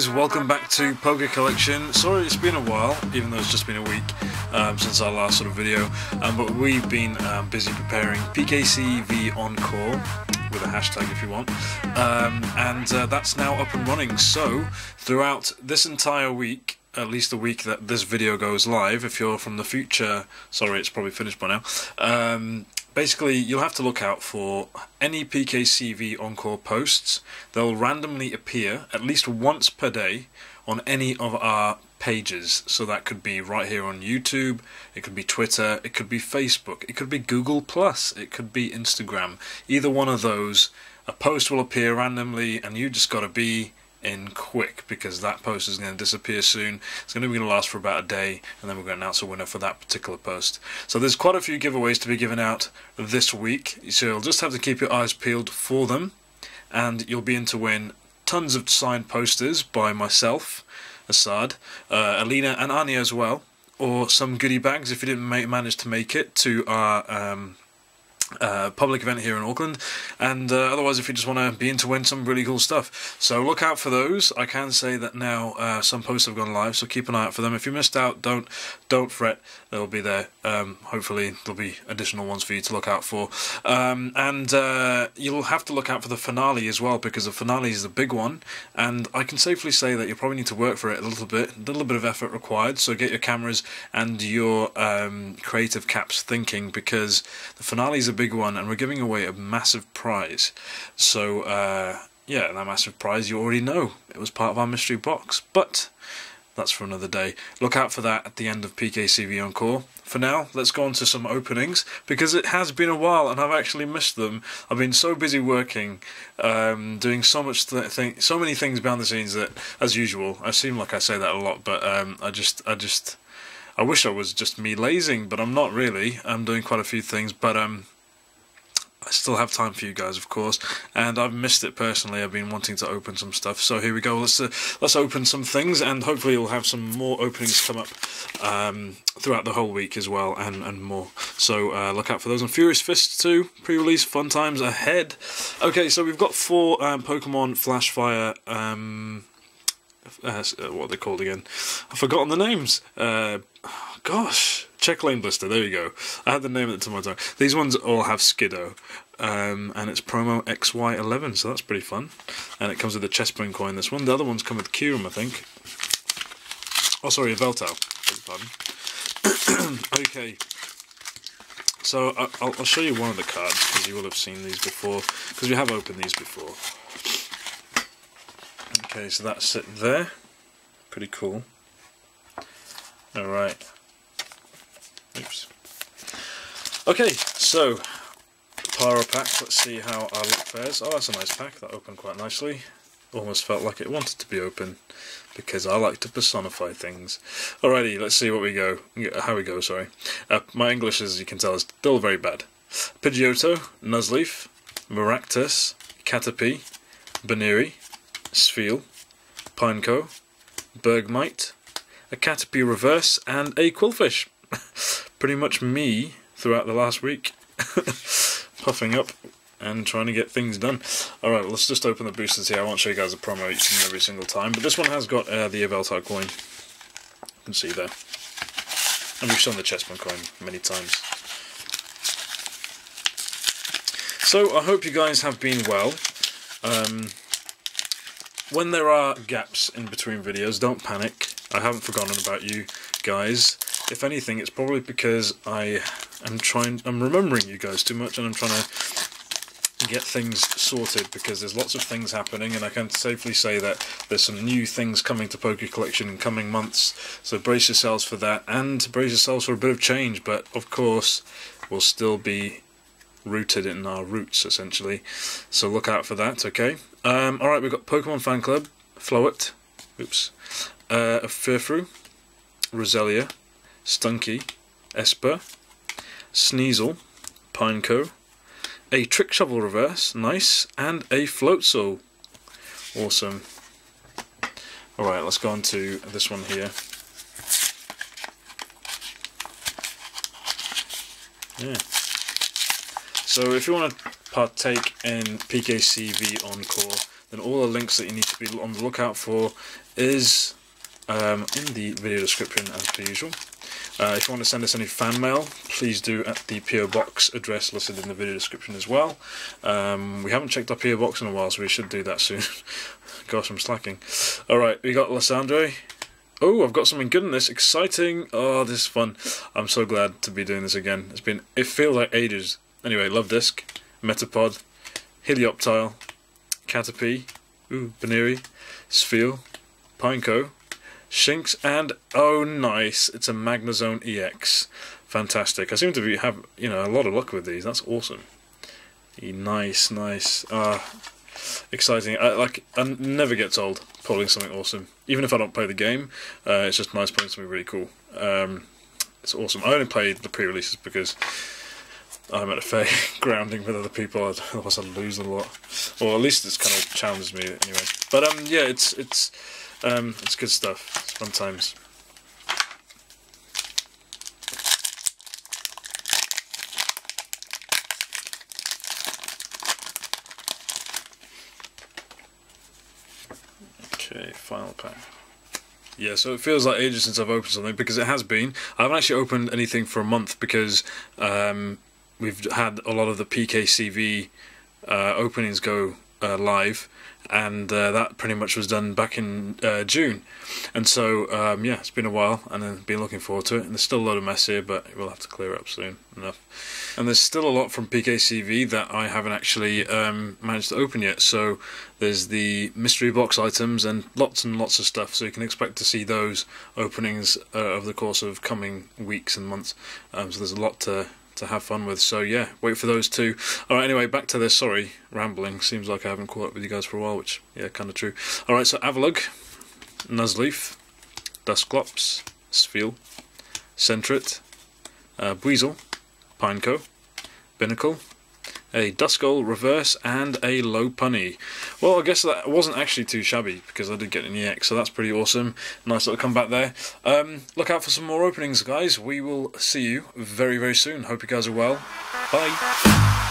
guys, welcome back to PokeCollection. Sorry it's been a while, even though it's just been a week um, since our last sort of video, um, but we've been um, busy preparing PKCV Encore with a hashtag if you want, um, and uh, that's now up and running. So throughout this entire week, at least the week that this video goes live, if you're from the future, sorry it's probably finished by now, um, basically you'll have to look out for any PKCV Encore posts. They'll randomly appear at least once per day on any of our pages. So that could be right here on YouTube, it could be Twitter, it could be Facebook, it could be Google Plus, it could be Instagram. Either one of those, a post will appear randomly and you just got to be in quick because that post is going to disappear soon. It's going to be going to last for about a day, and then we're going to announce a winner for that particular post. So there's quite a few giveaways to be given out this week. So you'll just have to keep your eyes peeled for them, and you'll be in to win tons of signed posters by myself, Assad, uh, Alina, and Anya as well, or some goodie bags if you didn't manage to make it to our. Um, uh, public event here in Auckland, and uh, otherwise, if you just want to be in to win some really cool stuff, so look out for those. I can say that now uh, some posts have gone live, so keep an eye out for them. If you missed out, don't don't fret; they'll be there. Um, hopefully, there'll be additional ones for you to look out for, um, and uh, you'll have to look out for the finale as well because the finale is the big one, and I can safely say that you probably need to work for it a little bit, a little bit of effort required. So get your cameras and your um, creative caps thinking because the finale is a big one, and we're giving away a massive prize. So, uh, yeah, that massive prize you already know. It was part of our mystery box. But that's for another day. Look out for that at the end of PKCV Encore. For now, let's go on to some openings because it has been a while and I've actually missed them. I've been so busy working, um, doing so much, th- so many things behind the scenes that, as usual, I seem like I say that a lot, but um, I just, I just, I wish I was just me lazing, but I'm not really. I'm doing quite a few things, but um, I still have time for you guys, of course, and I've missed it personally. I've been wanting to open some stuff, so here we go. Let's uh, let's open some things, and hopefully we'll have some more openings come up um, throughout the whole week as well, and and more. So uh, look out for those. And Furious Fist 2 pre-release, fun times ahead. Okay, so we've got four um, Pokemon Flashfire. Um, uh, what are they called again? I've forgotten the names. Uh, gosh, Checklane Blister. There you go. I had the name at the top of my tongue. These ones all have Skiddo, um, and it's promo XY11, so that's pretty fun. And it comes with a Chespin coin. This one. The other ones come with Kyurem, I think. Oh, sorry, a Yveltal. Pardon. okay. So I'll, I'll show you one of the cards because you will have seen these before because we have opened these before. Okay, so that's it there. Pretty cool. Alright. Oops. Okay, so Pyro pack. Let's see how our luck fares. Oh, that's a nice pack. That opened quite nicely. Almost felt like it wanted to be open because I like to personify things. Alrighty, let's see what we go. How we go. Sorry, uh, my English, as you can tell, is still very bad. Pidgeotto, Nuzleaf, Maractus, Caterpie, Buneary, Spheal, Pineco, Bergmite, a Caterpie Reverse, and a Qwilfish. Pretty much me throughout the last week, puffing up and trying to get things done. Alright, let's just open the boosters here. I won't show you guys the promo each and every single time, but this one has got uh, the Yveltal coin. You can see there. And we've shown the Chespin coin many times. So, I hope you guys have been well. Um, when there are gaps in between videos, don't panic. I haven't forgotten about you guys. If anything, it's probably because I am trying, I'm remembering you guys too much, and I'm trying to get things sorted because there's lots of things happening, and I can safely say that there's some new things coming to PokeCollection in coming months. So brace yourselves for that, and brace yourselves for a bit of change. But of course, we'll still be rooted in our roots essentially. So look out for that. Okay. Um, all right, we've got Pokemon Fan Club, Floette, oops, uh, Furfrou, Roselia, Stunky, Espurr, Sneasel, Pineco, a Trick Shovel Reverse, nice, and a Floatzel. Awesome. Alright, let's go on to this one here. Yeah. So if you want to partake in PKCV Encore, then all the links that you need to be on the lookout for is um, in the video description as per usual. Uh, if you want to send us any fan mail, please do at the PO box address listed in the video description as well. Um, we haven't checked our PO box in a while, so we should do that soon. Gosh, I'm slacking. Alright, we got Lysandre. Oh, I've got something good in this. Exciting. Oh, this is fun. I'm so glad to be doing this again. It's been, it feels like ages. Anyway, Love Disc, Metapod, Helioptile, Caterpie, ooh, Buneary, Spheal, Pineco, Shinx, and oh, nice! It's a Magnezone EX. Fantastic. I seem to be have you know a lot of luck with these. That's awesome. Nice, nice. Uh, exciting. I, like, I never gets old pulling something awesome. Even if I don't play the game, uh, it's just nice pulling something really cool. Um, it's awesome. I only played the pre-releases because I'm at a fair grounding with other people. Otherwise, I'd lose a lot. Or at least it's kind of challenges me anyway. But um, yeah, it's it's um, it's good stuff. It's fun times. Okay, final pack. Yeah, so it feels like ages since I've opened something because it has been. I haven't actually opened anything for a month because um, we've had a lot of the PKCV uh, openings go uh, live, and uh, that pretty much was done back in uh, June. And so, um, yeah, it's been a while, and I've been looking forward to it. And there's still a lot of mess here, but we'll have to clear up soon enough. And there's still a lot from PKCV that I haven't actually um, managed to open yet. So there's the mystery box items and lots and lots of stuff. So you can expect to see those openings uh, over the course of coming weeks and months. Um, so there's a lot to to have fun with. So yeah, wait for those two. All right, anyway, back to this. Sorry, rambling. Seems like I haven't caught up with you guys for a while, which yeah, kind of true. All right, so Avalugg, Nuzleaf, Dusclops, Spheal, Sentret, uh, Buizel, Pineco, Binacle, a Duskull reverse, and a Lopunny. Well, I guess that wasn't actually too shabby because I did get an EX, so that's pretty awesome. Nice little comeback there. Um, look out for some more openings, guys. We will see you very, very soon. Hope you guys are well. Bye.